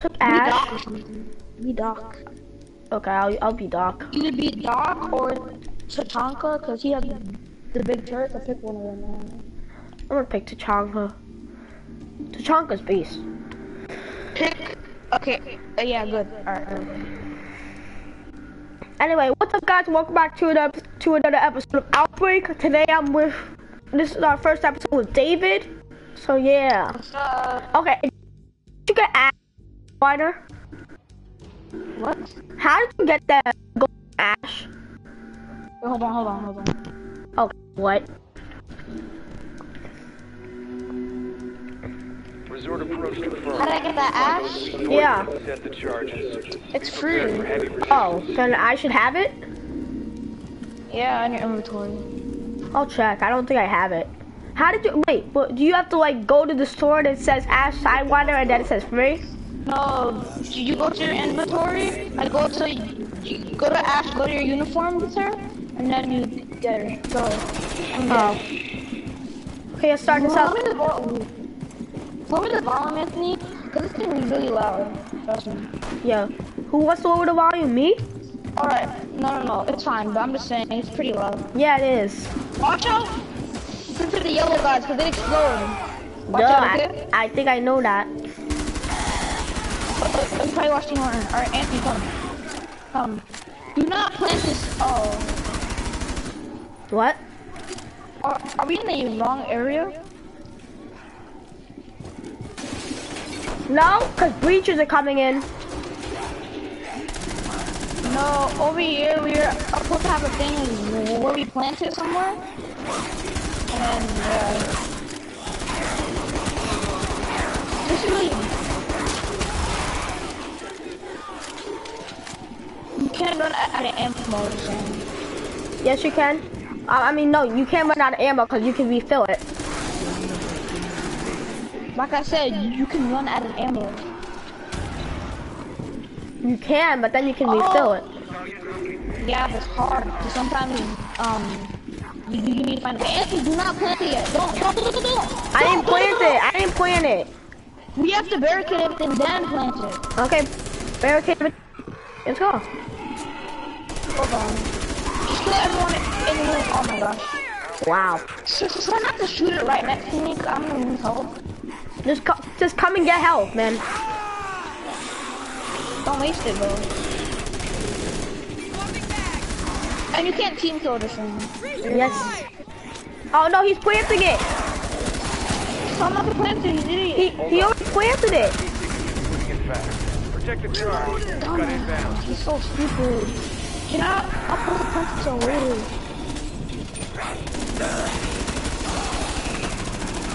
took Be Ash. Doc. Be Doc. Okay, I'll, I'll be Doc. Either be Doc or Tachanka, because he has the big turret. So pick one of them. I'm gonna pick Tachanka. Tachanka's beast. Pick. Okay. Uh, yeah, good. Alright. Anyway, what's up guys? Welcome back to another, to another episode of Outbreak. Today I'm with, this is our first episode with David. So yeah. Uh, Okay, you get Ash Spider. what? How did you get that gold Ash? Wait, hold on, hold on, hold on. Oh, what? Resort approach confirmed. How did I get that ash? Yeah. Set the charges. It's free. Oh, then I should have it? Yeah, in your inventory. I'll check. I don't think I have it. How did you, wait, but do you have to like go to the store that says Ash Sidewinder and then it says free? No, you go to your inventory. I go to you go to Ash, go to your uniform, sir, and then you get it. Go. Oh. Okay, let's start this Lower up. the volume. Lower the volume, Anthony, because this thing is really loud. Trust me. Yeah. Who wants to lower the volume? Me? Alright, no, no, no, it's fine, but I'm just saying, it's pretty loud. Yeah, it is. Watch out for the yellow guys, because they explode. Watch out, I. I think I know that. I'm probably watching Horton. Alright, Anthony, come. Come. Do not plant this. Oh. What? Are, are we in the wrong area? No, because breaches are coming in. No, over here we're supposed to have a thing where we plant it somewhere. And uh, this is really can't run out of ammo something. Yes, you can. Uh, I mean, no, you can't run out of ammo because you can refill it. Like I said, you can run out of ammo. You can, but then you can Oh. refill it. Yeah, but it's hard. sometimes um you, you need to find. Anthony, do not plant it yet. Don't, don't, don't, don't, don't. I didn't plant it. I didn't plant it. We have to barricade everything, then plant it. Okay, barricade it. Let's go. Hold on. Just kill everyone in the room. Oh my gosh. Wow. So, so try not to shoot it right next to me, cause I'm gonna need help. Just, co just come and get help, man. Don't waste it, bro. And you can't team kill this one. Yes. Oh no, he's planting it. So I'm not gonna plant it, you He idiot. he already planted it. Moving. Protect the charge. Got inbound. He's so stupid. Get out. I'll put the punch till later.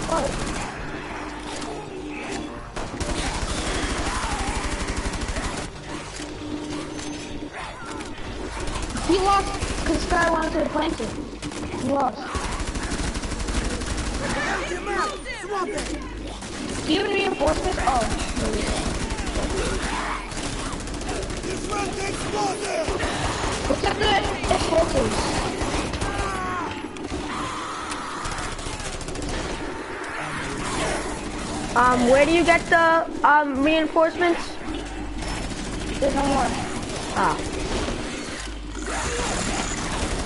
What? He lost because this guy wanted to plant it. He lost. Do you have any reinforcements? Oh. Protect the explosives. Um, where do you get the um reinforcements? There's no more. Ah,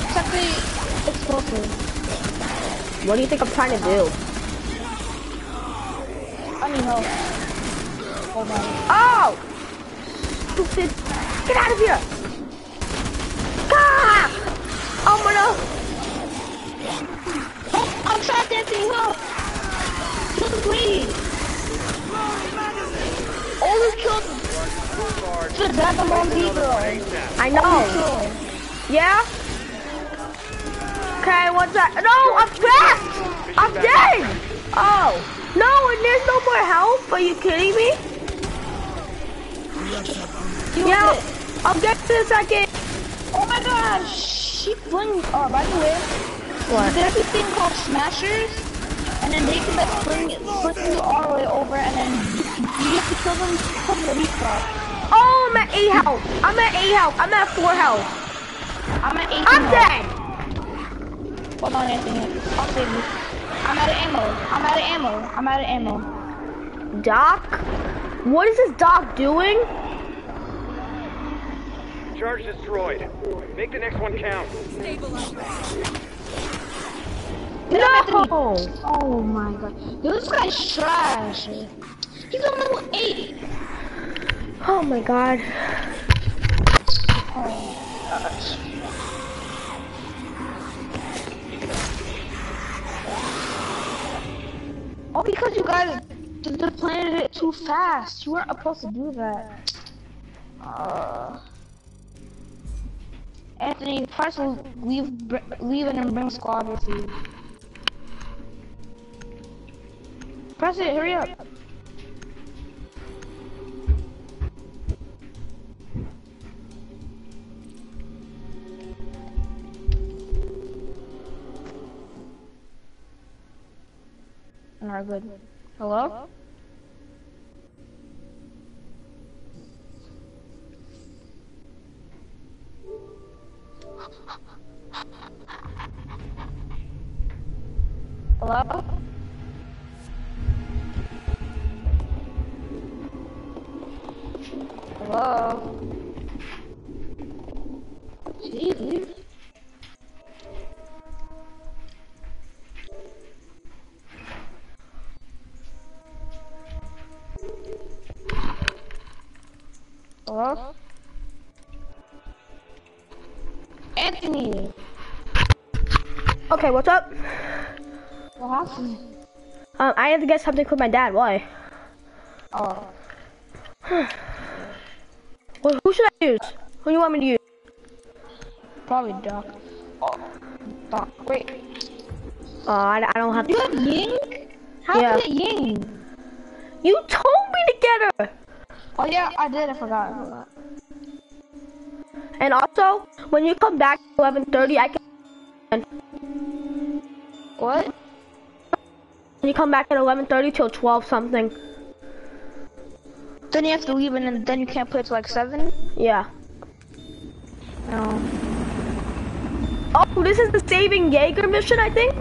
Protect the explosives. what do you think I'm trying to do? I need help. Hold on. Oh! Stupid! Get out of here! No! Oh, I'm trapped, Anthony, help! Kill the please! Only killed the Z girl. I know. Yeah? Okay, what's that? No, I'm trapped! I'm dead! Oh. No, and there's no more help? Are you kidding me? Yeah. I'll get to the second. Oh my gosh! She fling. Oh, uh, by the way, What? there's this thing called Smashers, and then they can like fling, fling you all the way over, and then you have to kill them from the respawn. Oh, I'm at 8 health. I'm at 8 health. I'm at 4 health. I'm at 18 I'm health. dead! Hold on, Anthony. I'll save you. I'm out of ammo. I'm out of ammo. I'm out of ammo. Doc? What is this doc doing? Charge destroyed. Make the next one count. No! Oh my god. This guy's trash. He's on level 8. Oh my god. Oh, because you guys d- d- planted it too fast. You weren't supposed to do that. Uh, Anthony, will leave, leave and then bring squad with you. Press it, hurry up. Alright, good. Hello? Hello? Hello? Jeez. Hello? Anthony! Okay, what's up? What happened? Um, I have to get something for my dad. Why? Oh. Well, who should I use? Who do you want me to use? Probably Doc. Oh, Doc, wait. Oh, I, I don't have. You have Ying? How Yeah. did you get Ying? You told me to get her. Oh yeah, I did. I forgot. I forgot. And also, when you come back at 11:30, I can. What? When you come back at 11:30 till 12 something. Then you have to leave and then, then you can't play till like 7? Yeah. No. Oh, this is the saving Jaeger mission, I think.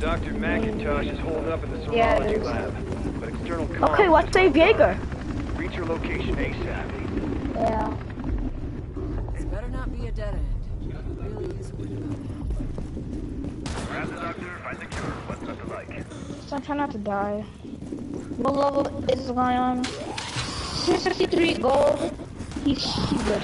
Dr. McIntosh is holed up in the Yeah, it serology is. lab. But external Okay, let's save Jaeger. Reach your location ASAP. Yeah. This better not be a dead end. So I'm trying not to die. What level is Lion? 263 gold. He's, he's good.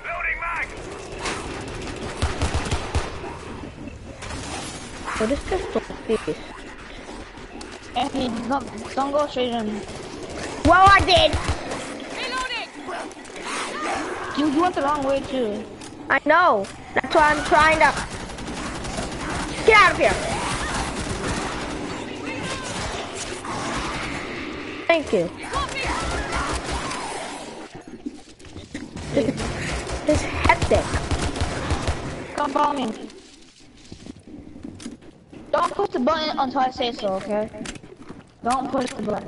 Loading mag! What is this face? Anthony, don't, don't go straight in. Well, I did. You, you went the wrong way too. I know. That's why I'm trying to. Get out of here. Thank you. This, this is hectic. Come follow me. Don't push the button until I say so, okay? Don't push the button.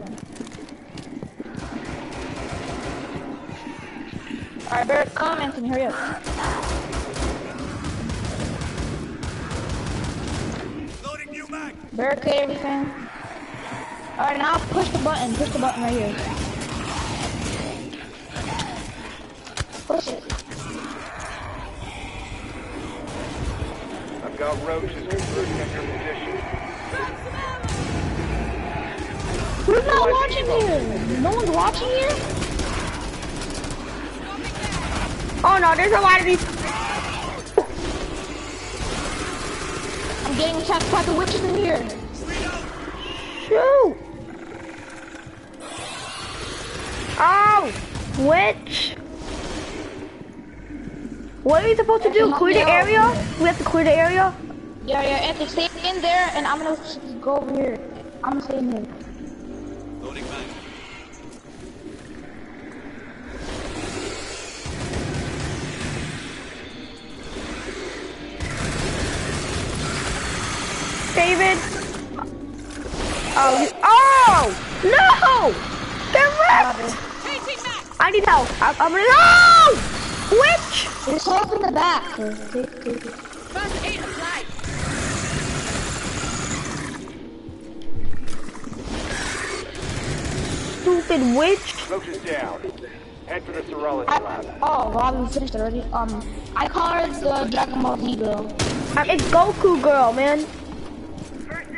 Alright, Barrett, come, Anthony, hurry up. Loading new mag! Barricade everything. Alright, now push the button. Push the button right here. Push it. I've got roaches converging on your position. Who's not watching here? No one's watching here? Oh no, there's a lot of these. I'm getting attacked by the witches in here. Shoot. Oh, witch. What are we supposed to do? Clear the area? We have to clear the area? Yeah, yeah, Anthony, stay in there, and I'm gonna go over here. I'm gonna stay in here. Back. Fast eight applied. Stupid witch. Roach is down. Head for the serology I, lab. oh, Robin finished already. Um, I call her the Dragon Ball Z girl. Um, it's Goku girl, man.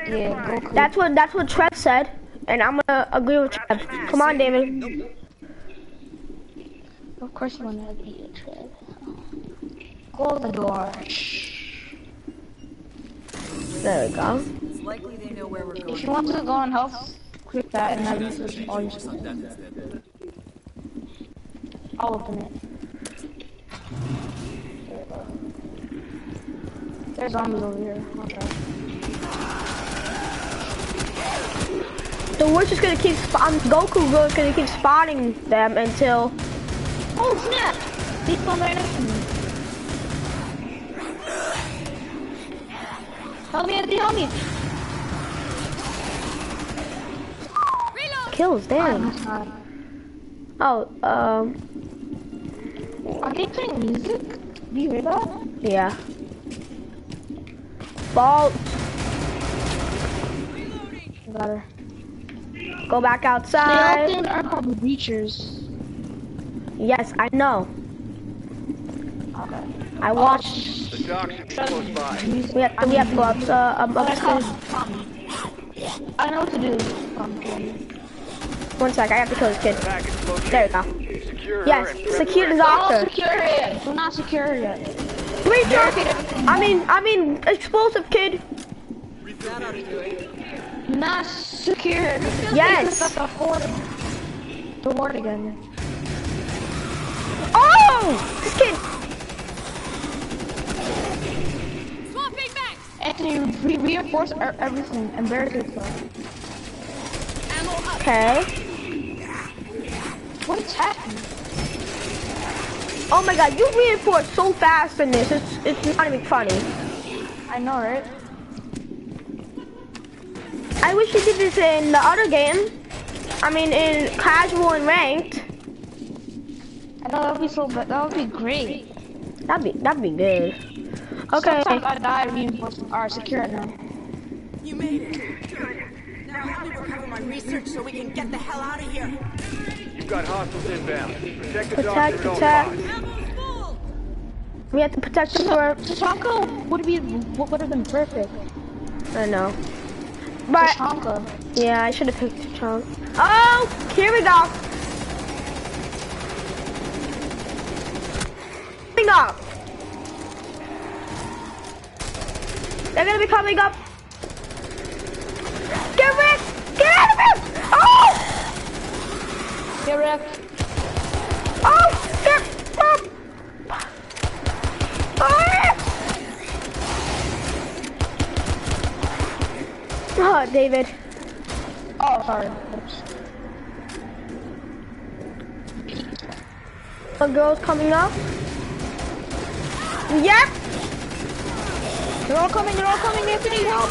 Yeah, Goku. That's what that's what Trev said, and I'm gonna agree with Trev. Come on, David. Of course you want to be a trip. Close the door. There we go. It's likely they know where we're If going. you want to go and help, click that and then this is all your stuff. I'll open it. There we go. There's zombies over here. Okay. The witch is gonna keep sp- Goku girl is gonna keep spotting them until. Oh snap! They spawned right next to me. Help me, Anthony, help me! Kills, damn. Oh, um, Are they playing music? Do you hear that? yeah. Ball, Got her. go back outside. They often are called breachers. Yes, I know. I watched. The dock should be close by. We have, we have to go up, uh, um, I upstairs. I know what to do. One sec, I have to kill this kid. There we go. Secure Yes, secure the doctor. secure it. Do not secure yet. Breacher! I mean, I mean, explosive kid. That ought to do it. Do not secure. Yes. The word again. Oh! This kid. Anthony, re reinforce er- everything and barricade stuff. Okay. What is happening? Oh my god, you reinforce so fast in this. It's it's not even funny. I know, right? I wish you did this in the other game. I mean, in casual and ranked. I know that would be so. That would be great. That'd be that'd be good. Okay. Sometimes I die reinforce are secure now. You made it. Good. Now help me recover my research so we can get the hell out of here. You've got hostiles inbound. Protect the Protect, doctor at all protect. costs. Ammo's full. We have to protect the for. Tachanka would be what would have been perfect. I know. But Tachanka. yeah, I should have picked the chunk. Oh, here we go. Coming up. They're gonna be coming up. Get Rick! Get out of here! Oh! Get wrecked. Oh! Get up! Ah! Oh, David. Oh, sorry. Oops. A girl's coming up. Yep. They're all coming. They're all coming. Anthony, help!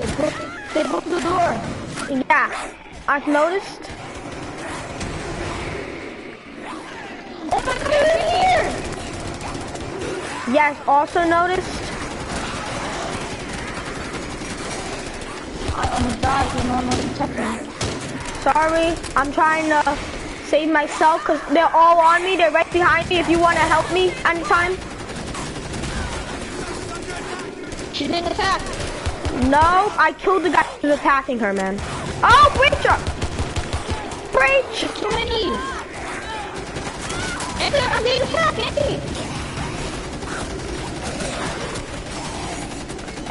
They broke, they broke the door. Yeah. I've noticed. Oh my god, they're here! Yes, also noticed. I almost died because no one was protecting me. Sorry. I'm trying to save myself because they're all on me. They're right behind me if you want to help me anytime. She didn't attack. No, I killed the guy who was attacking her, man. Oh, Breacher! Breach! Too many. Anthony, I'm being attacked, Anthony.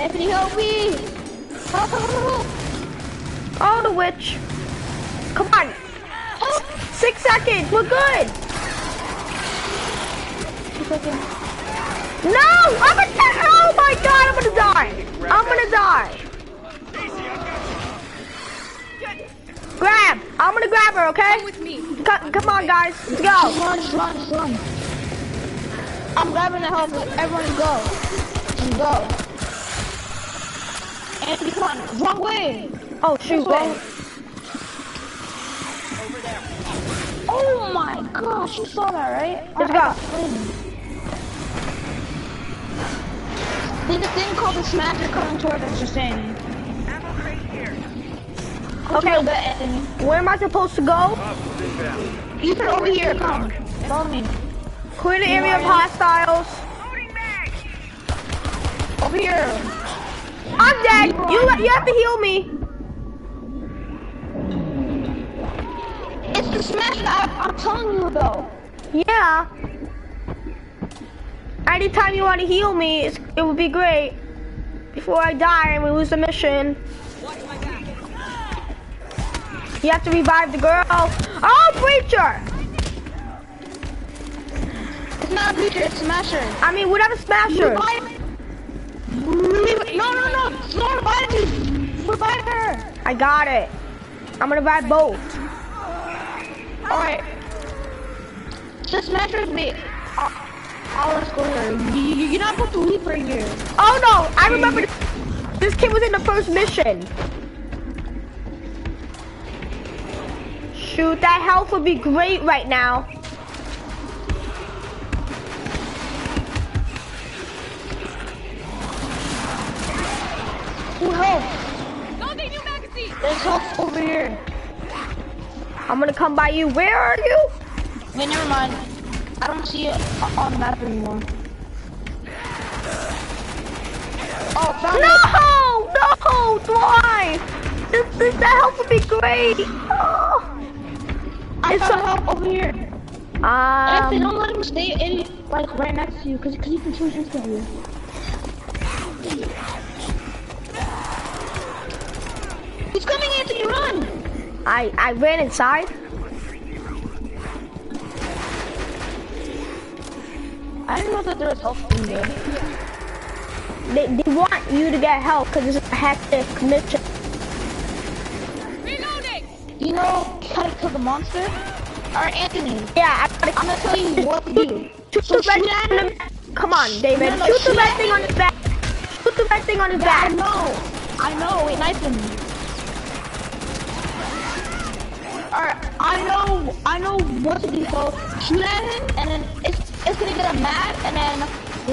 Anthony, help me. Help, help, help, help. Oh, the witch. Come on. Oh, six seconds. We're good. Two seconds. No! I'm gonna die! Oh my god, I'm gonna die! I'm gonna die! Grab! I'm gonna grab her, okay? Come With me. Co- come on, guys. Let's go. Run, run, run. I'm grabbing the help. Everyone go. And go. Anthony, come on. Wrong way. Oh shoot, This way. wrong. Oh my gosh, you saw that, right? Let's go. I got flamed. There's a thing called the smasher coming toward us, just saying. Ammo crate here. Okay, where am I supposed to go? You over here, come. Follow me. Clear the area of hostiles. Over here. I'm dead. You you have to heal me. It's the smash that I, I'm telling you though. Yeah. Anytime you want to heal me, it's, it would be great. Before I die and we lose the mission. You have to revive the girl. Oh, Preacher! It's not a creature, it's smasher. I mean, whatever smasher. Revive- No, no, no. No, revive her. Revive her. I got it. I'm gonna revive both. Alright. The smasher's me. Oh, oh, let's go here. You, you- you're not supposed to leave right here. Oh no, I remember this, this kid was in the first mission. Shoot, that health would be great right now. Who help? There's help over here. I'm gonna come by you. Where are you? Wait, never mind. I don't see it on the map anymore. Oh, found it. No, no, why? This, this, that help would be great. Oh. I It's found help over here. Anthony, Um, don't let him stay in, like, right next to you, because he can you instantly. He's coming, Anthony, run! I, I ran inside. I didn't know that there was help in there. They, they want you to get help because it's a hectic mission. Do you know how to kill the monster? Alright, Anthony, Yeah, I I'm gonna tell you what to do. Shoot So the red thing on the Come on, David. No, no, Shoot the red thing on his back. Shoot the red thing on his I back. I know. I know. Wait, knife him. Alright, I know. I know what to do. So shoot at him, and then it's it's gonna get him mad, and then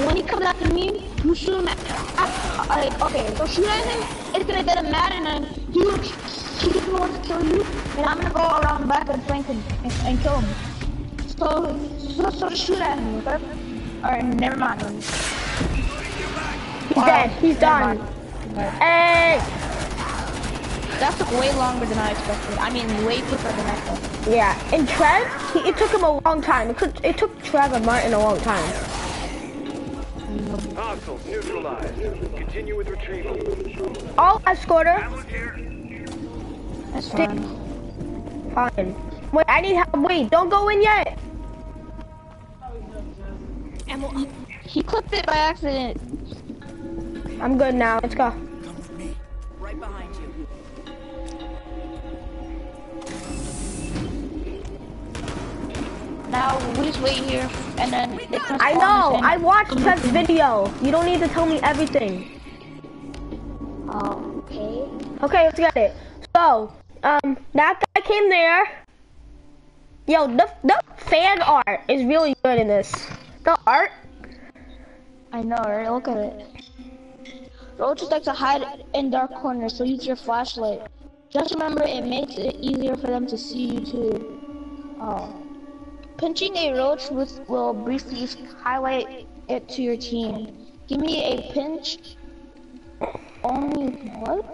when he comes after me, you shoot him. At, uh, at, like, okay, so shoot at him. It's gonna get him mad, and then he he will want to kill you, and I'm gonna go around the back and flank him and, and kill him. So so so shoot at him. Okay? Alright, never mind. He's dead. He's done. Hey. That took way longer than I expected. I mean, way quicker than I thought. Yeah, and Trev, he, it took him a long time. It, could, it took Trev and Martin a long time. Hostiles neutralized. Continue with retrieval. I'll escort her. That's fine. Fine. Wait, I need help. Wait, don't go in yet. He clipped it by accident. I'm good now. Let's go. Now we just wait here, and then I know. I watched Trev's video. You don't need to tell me everything. Oh, okay. Okay, let's get it. So, um, that guy came there. Yo, the the fan art is really good in this. The art. I know, right? Look at it. Roaches like to hide in dark corners, so use your flashlight. Just remember, it makes it easier for them to see you too. Oh. Pinching a roach with, will briefly highlight it to your team. Give me a pinch. Only what?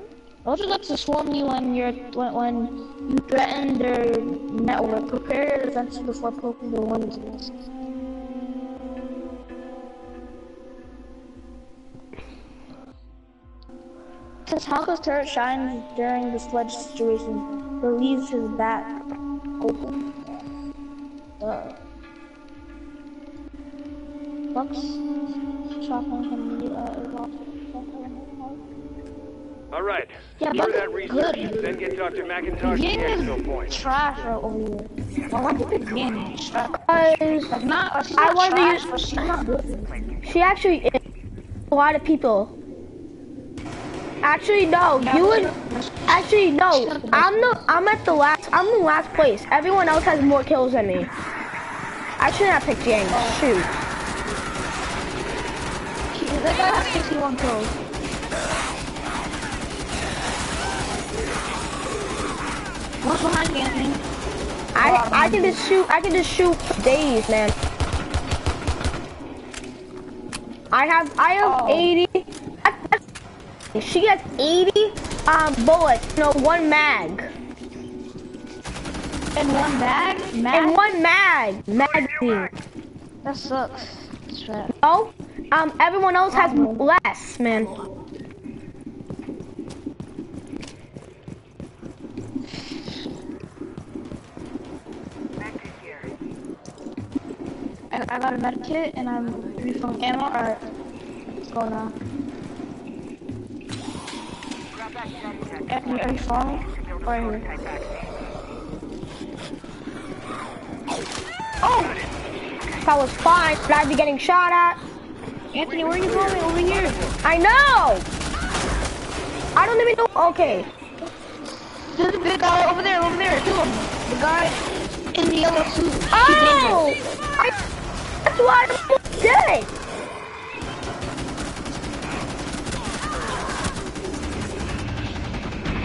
Roaches like to swarm you when you're when, when you threaten their network. Prepare your defenses before poking the windows. Tachanka's turret shines during the sledge situation, leaves his back open. Uh, Bucks shotgun can be uh, is All right. Yeah, Secure but that research. good. Then get Dr. The McIntosh to game the is exfil point. trash right over here. Well, why did the game is trash? Because Like not, I not wanted to trash, use- but she's not good. she actually is a lot of people. Actually, no. You would. Actually, no. I'm the. I'm at the last. I'm the last place. Everyone else has more kills than me. I shouldn't have picked James. Shoot. That guy has 61 kills. What's behind you, Anthony? I I can just shoot. I can just shoot days, man. I have. I have Oh. 80. She has 80 um bullets. No, one mag. In one bag? Mad? And one mag. Magazine. That sucks. Shit. Oh, um, everyone else has less, man. I, I got a med kit and I'm refilling ammo. Alright. Let's go now. Anthony, are you following me? Right here. Oh, that was fine, but I'd be getting shot at. Anthony, where are you going? Over here. I know. I don't even know. Okay. There's a big guy over there, over there. Him. The guy in the yellow suit. Oh. I, that's why I almost did it.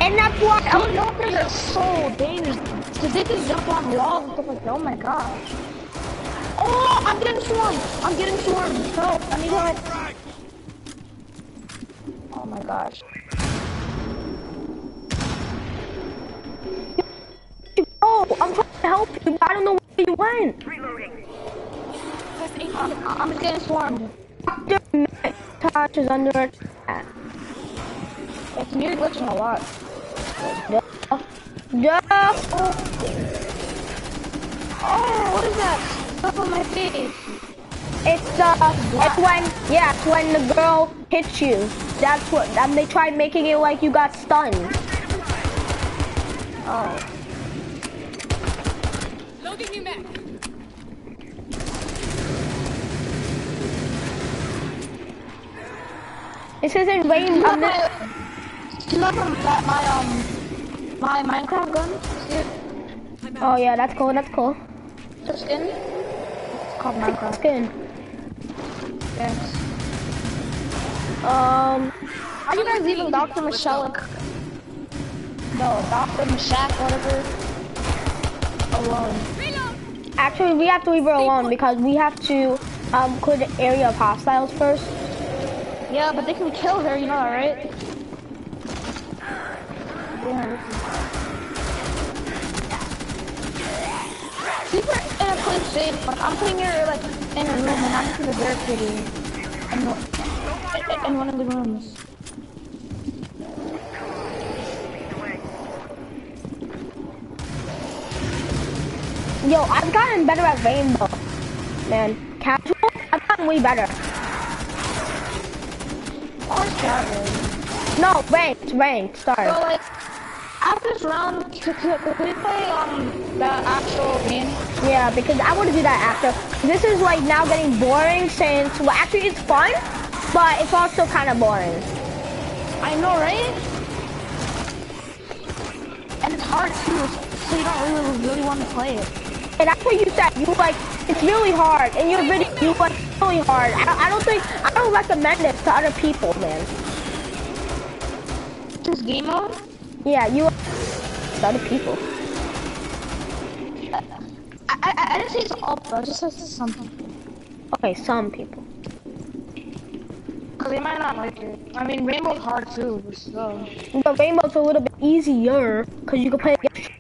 And that's why. I Those jumpers are so dangerous. Cause they can jump on walls and stuff like that. Oh, oh my gosh. Oh, I'm getting swarmed. I'm getting swarmed. Help. I need help. Oh my gosh. Oh, I'm trying to help you, I don't know where you went. I'm, getting swarmed. Touch is under attack. It's near glitching a lot. Duh. Duh. Oh, what is that? Stuff on my face. It's uh, it's when yeah, it's when the girl hits you. That's what. And they tried making it like you got stunned. Oh. Loading you back. This isn't rain. Um, this, Do you know from that my um my Minecraft gun? Oh yeah, that's cool. That's cool. The skin? It's called Minecraft. Skin. Thanks. Um, Are you guys leaving Dr. Michelle? No, Dr. Michelle, whatever. Alone. actually, we have to leave her alone because we have to um clear the area of hostiles first. Yeah, but they can kill her, you know that, right? Yeah. Keep her in a place safe. Like I'm putting her like in a room and I'm putting a barricade in, one- in one of the rooms. Yo, I've gotten better at rainbow. Man, casual, I've gotten way better. Of course, casual. No, ranked, ranked. Sorry. So like after this round, could, could, we play um the actual game? Yeah, because I want to do that after. This is like now getting boring since, well, actually it's fun, but it's also kind of boring. I know, right? And it's hard too, so you don't really really want to play it. And that's what you said. You like, it's really hard. In your video, you like, really hard. I, I don't think, I don't recommend this to other people, man. This game mode? Yeah, you, to other people. I, I, I didn't say it's all pro, I just said something. Okay, some people. Cause they might not like it. I mean, Rainbow's hard too, so. But Rainbow's a little bit easier, because you can play against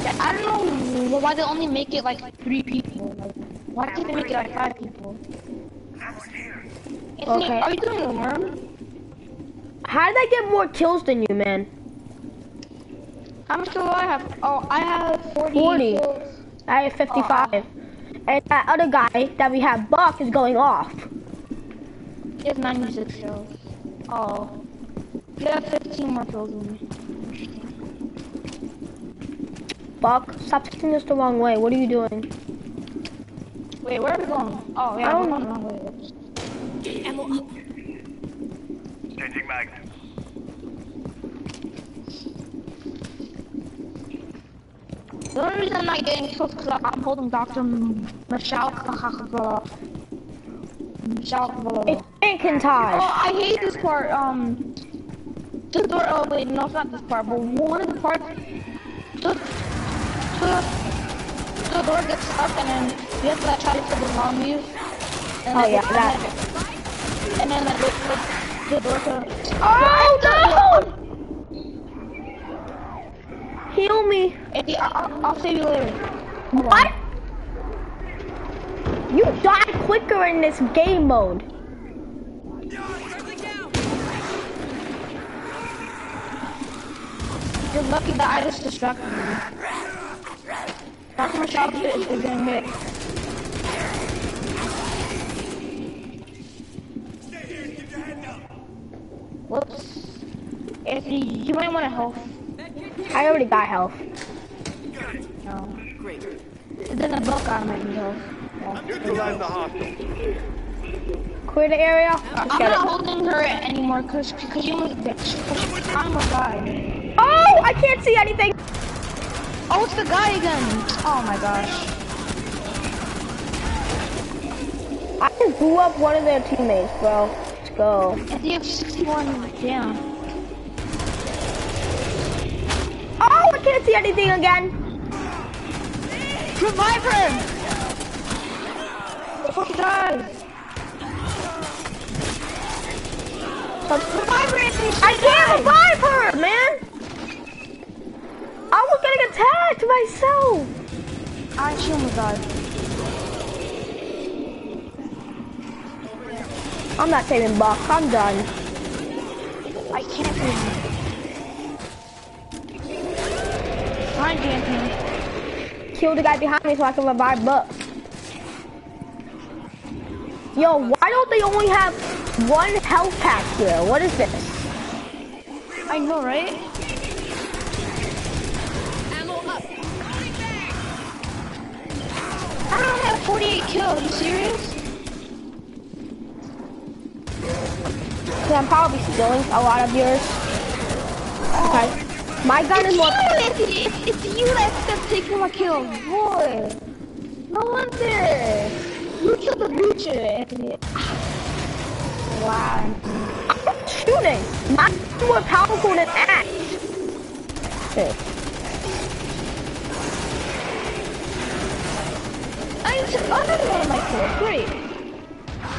Yeah, I don't know why they only make it like three people. Like, why can't they make it like five people? Anthony, Okay. Are you doing the worm? How did I get more kills than you, man? How much do I have? Oh, I have 40. 40. kills. I have 55. And that other guy that we have, Buck, is going off. He has 96 kills. Oh. You have 15 more kills than me. Buck, stop taking this the wrong way. What are you doing? Wait, where are we going? Oh, yeah, I we're don't- going the wrong way. Ammo up. Changing magnets. The only reason I'm not getting killed is because I'm holding Dr. Michelle. Michelle. It's Macintosh. Oh, I hate this part. Um, the door. Oh wait, no, it's not this part. But one of the parts, the the, the door gets stuck, and then you have to try to put the wrong move. And Oh, then- yeah, that- And then like, door to. Oh no! Heal me. Andy, I'll, I'll save you later. What? You die quicker in this game mode. You're lucky that I just distracted you. Michelle is is getting hit. Whoops. Anthony, you might want to help. I already got health. No. Then a book on my health. Neutralize the hostile. Clear the area. Let's I'm not it. holding her anymore because because you almost because I'm a guy. Oh, I can't see anything. Oh, it's the guy again. Oh my gosh. I just blew up one of their teammates, bro. Go. And you have 61 down. Oh, I can't see anything again. Revive her! Before she dies. Revive her, I can't revive her, man. I was getting attacked myself. I she almost I'm not saving Buck. I'm done. I can't do it. Find you, Anthony. Kill the guy behind me so I can revive Buck. Yo, why don't they only have one health pack here? What is this? I know, right? Ammo up. I don't have 48 kills. you serious? I'm probably stealing a lot of yours. Okay. My gun is It's more. you. It's, it's you that's, taking my kills. Boy. No wonder. You killed the Lucha, Anthony. Wow. shooting. Mine's more powerful than Axe. Shit. I took one of my kills. Great.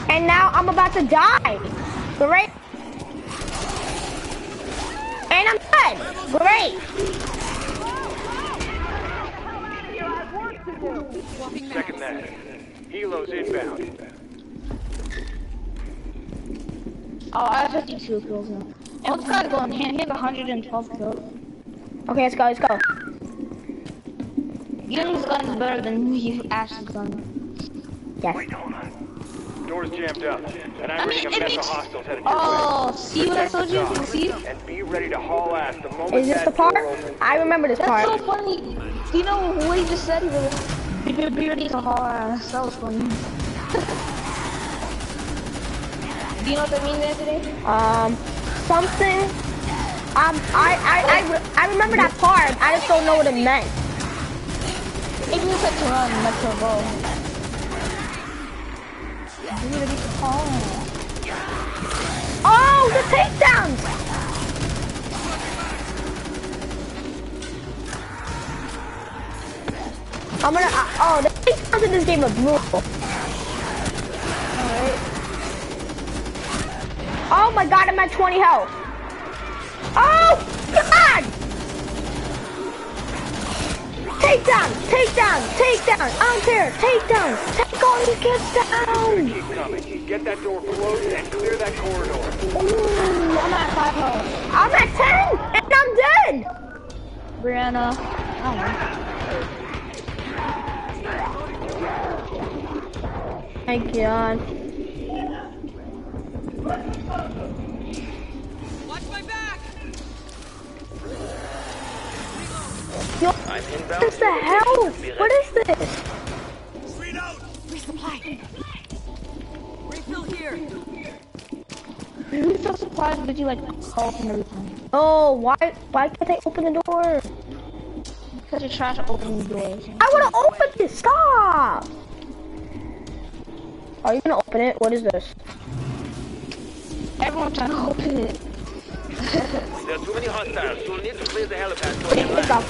And now I'm about to die. Great. And Great. Second that. Helo's inbound. Oh, I have 52 kills now. Oh, this guy's going hand. He has 112 kills. Okay, let's go. Let's go. Young's gun is better than you Ash's gun. Yes. Door's jammed up, and I'm I mean, reading a it mess of makes- hostiles headed your Oh, see what I told you? See? And be ready to haul ass the moment Is this the part? I remember this That's so funny. Do you know what he just said? He was be, be, be ready to haul ass. That was funny. Do you know what that means, Anthony? Um, something. Um, I, I, I, re- I remember that part. I just don't know what it meant. It means like to run, like to go. Be ready to haul ass. Oh, the takedowns! I'm gonna. Uh, oh, the takedowns in this game are brutal. Oh my god, I'm at 20 health. Oh, God! Takedown, takedown, takedown. I don't care. Takedown. Take going to get down! Keep coming. Get that door closed and clear that corridor. Ooh, I'm at five health. I'm at ten, and I'm dead! Brianna. Oh. Thank God. Watch my back! Yo, what is the hell? What is this? Here. I'm so surprised that you like call and everything. Oh, why why can't they open the door? Because you're trash at opening doors. I wanna open it, stop! Are you gonna open it? What is this? Everyone's trying to open it. There are too many hostiles. You'll need to clear the helipad so What you can this land. up?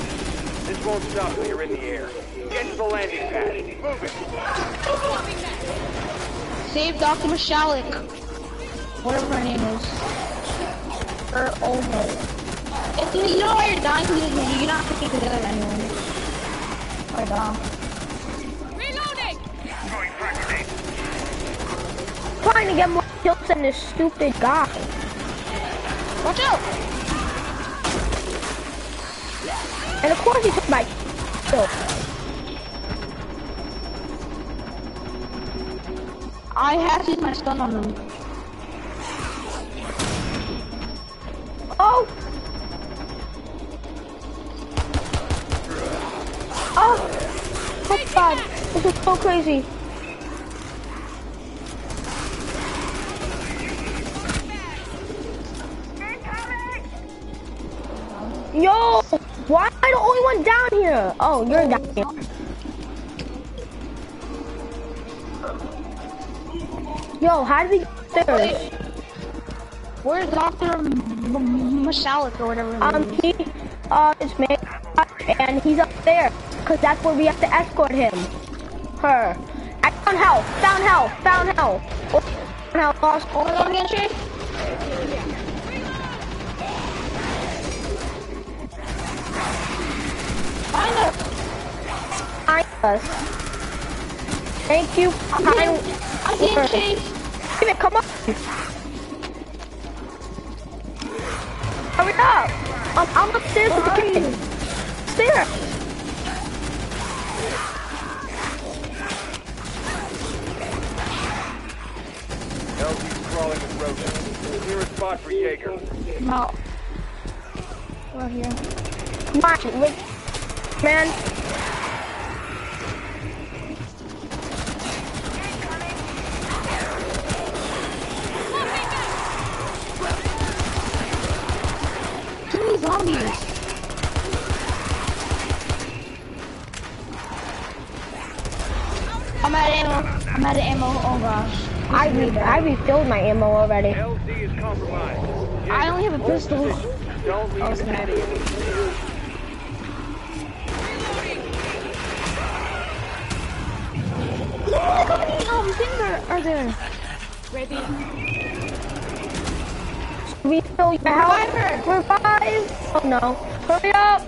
This won't stop when you're in the air. Get to the landing pad. Move it. Save Dr. Mashalik. Whatever her name is. Or Olga. If you, you know why you're dying because you're, you're not picking together anyone. Or Dom. Trying to get more kills than this stupid guy. Watch out! And of course he took my kill. I have to use my stun on them. Oh! Oh! Oh god, this is so crazy. Yo! Why am I the only one down here? Oh, you're down here. Yo, how did we get upstairs? Where's Dr. Mashalik or whatever Um, he, uh, is made, and he's up there, cause that's where we have to escort him. Her. I found help, found help, found help. Oh, found help, lost. Oh my god, again, Shay? Find us! Find us. Thank you, I'm kind getting, I'm getting word. chased! Give it, come on. Hurry up. Um, I'm upstairs with the Where are kid. you? Upstairs. LZ's crawling with roaches. Clear a spot for Jaeger. No. Right here. Come on. Man, Too many zombies! I'm out of ammo. I'm out of ammo. Oh gosh. I, re I refilled my ammo already. LZ is compromised. I only have a pistol. Don't leave Oh, any of. How many um, things are, are there? Refill your health. Revive. Oh no. Hurry up.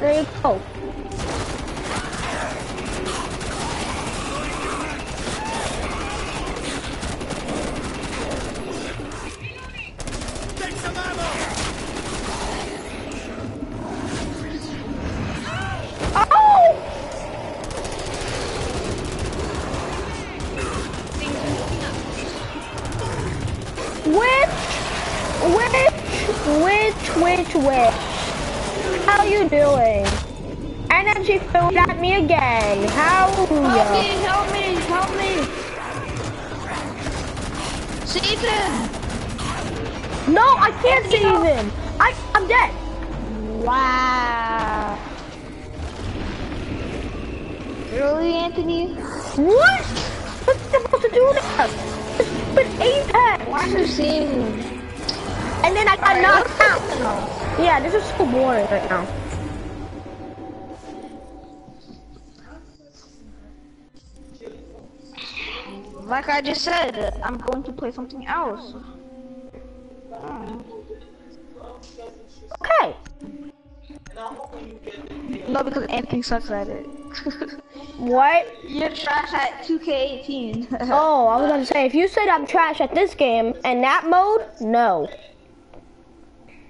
There you go. I can't save him. I, I'm dead. Wow. Really, Anthony? What? What's supposed to do this? But Apex. Why are you saving me? And then I got knocked out. Yeah, this is so boring right now. Like I just said, I'm going to play something else. No, because Anthony sucks at it. What? You're trash at 2K18. Oh, I was gonna say, if you said I'm trash at this game and that mode, no.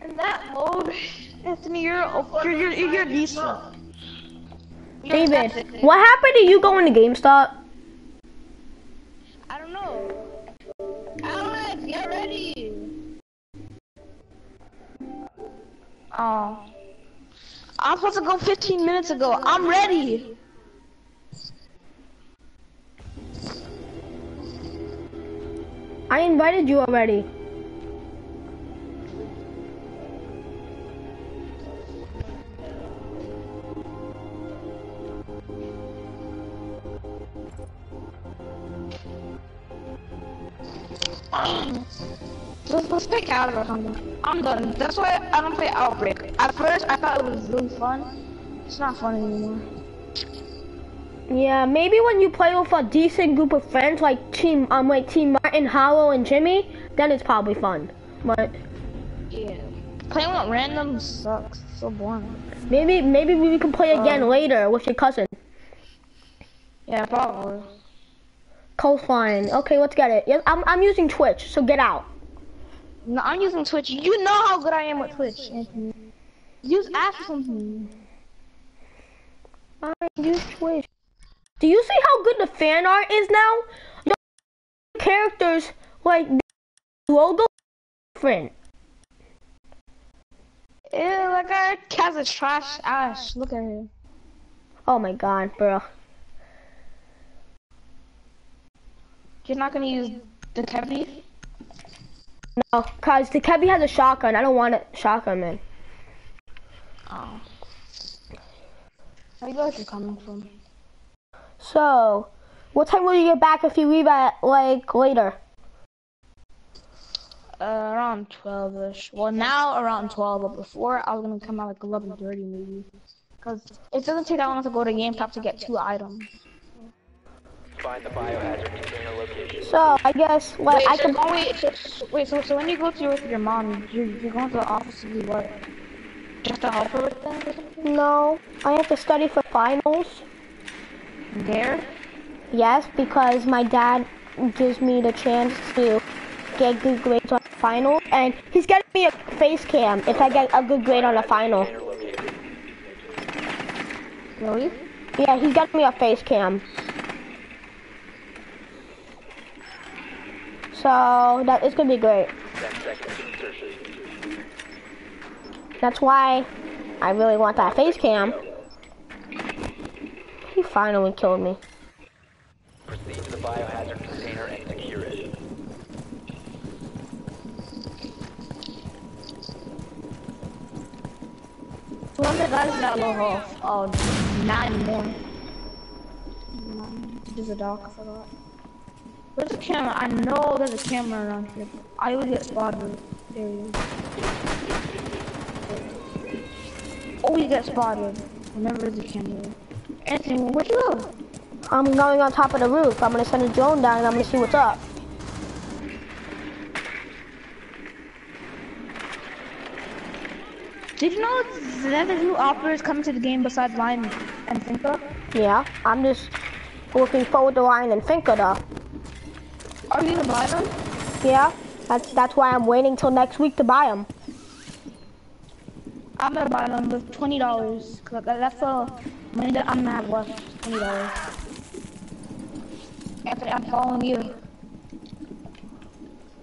In that mode, Anthony, you're you're you're, you're decent. You're David, what happened to you going to GameStop? I don't know. Alex, get ready. Oh. I'm supposed to go 15 minutes ago. I'm ready. I invited you already. Let's, let's pick out or something. I'm done. That's why I don't play Outbreak. At first, I thought it was really fun. It's not fun anymore. Yeah, maybe when you play with a decent group of friends like Team um like Team Martin, Hollow, and Jimmy, then it's probably fun. But Yeah. Playing with random sucks. It's so boring. maybe maybe we can play again Um, later with your cousin. Yeah, probably. Coastline. Okay, let's get it. Yes, I'm I'm using Twitch, so get out. No, I'm using Twitch. You know how good I am with Twitch, Anthony. Use ask for something. I use Twitch. Do you see how good the fan art is now? The characters like logo different. Ew, that guy has a trash ass. Look at him. Oh my god, bro. You're not gonna use the Kevy? No, cause the Kevy has a shotgun. I don't want a shotgun, man. Oh. I guess you're coming from. So, what time will you get back if you leave at like later? Uh, around 12ish. Well, now around 12, but before I was gonna come out like 11:30 maybe. Cause it doesn't take that long to go to GameStop to get two items. Find the biohazard container location. So I guess what Wait, I so, can. oh, wait, so, wait, so, so when you go to with your mom, you're, you're going to the office to do what? Just to help her with things or something? No, I have to study for finals. There? Yes, because my dad gives me the chance to get good grades on the final, and he's getting me a face cam if I get a good grade on the final. Really? Yeah, he's getting me a face cam. So that is gonna be great. 10 seconds to insertion. That's why I really want that face cam. He finally killed me. Proceed to the biohazard container and secure it. The one that got is that low health. Oh, not anymore. There's a dog, I forgot. Where's the camera? I know there's a camera around here. I always get spotted. There he is. Always get spotted whenever there's a camera. Anthony, where'd you go? I'm going on top of the roof. I'm gonna send a drone down and I'm gonna see what's up. Did you know that there's new operators coming to the game besides Lion and Finka? Yeah, I'm just looking forward to Lion and Finka though. Are you gonna buy them? Yeah, that's that's why I'm waiting till next week to buy them. I'm gonna buy them with twenty dollars. That's the money that I'm gonna have left. Twenty dollars. Anthony, I'm following you.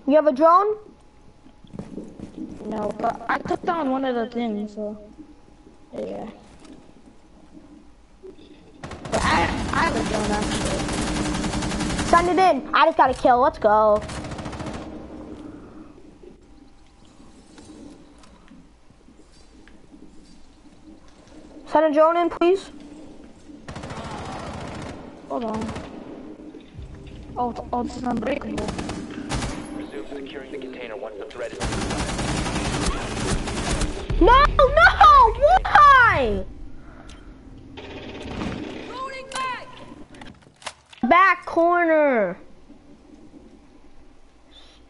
You have a drone? No, but I took down one of the things, so yeah. But I I have a drone actually. Send it in. I just got a kill. Let's go. Send a drone in, please. Hold on. Oh, oh, this is unbreakable. Resume securing the container once the threat is No, no, why? Loading back! Back corner.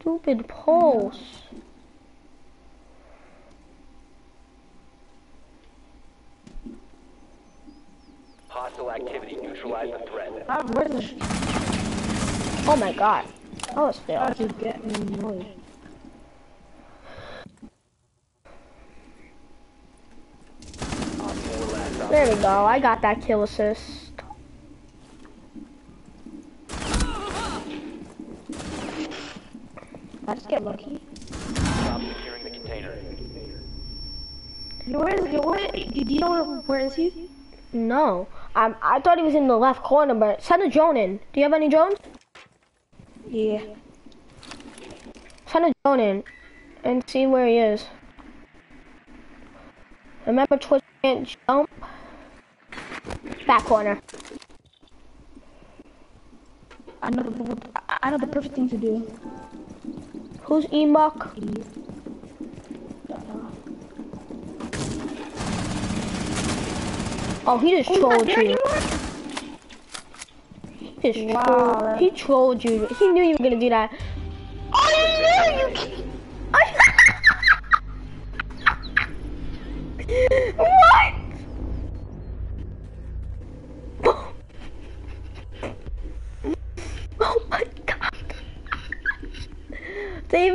Stupid pulse. hostile activity. Neutralize the threat. Where's the Oh my god. Oh, it's failed. How to get me annoyed? Op 4 last op. There we go. I got that kill assist. I just get lucky. Stop securing the container. Where is yo, what? Do you know where, where is he? No. Um, I thought he was in the left corner, but send a drone in. Do you have any drones? Yeah. Send a drone in and see where he is. Remember twist and jump? Back corner. I know the I- I know the perfect thing to do. Who's Enoch? Oh, he just trolled you. He just Wow, trolled. He trolled you. He knew you were gonna do that. I knew you. what?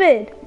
David,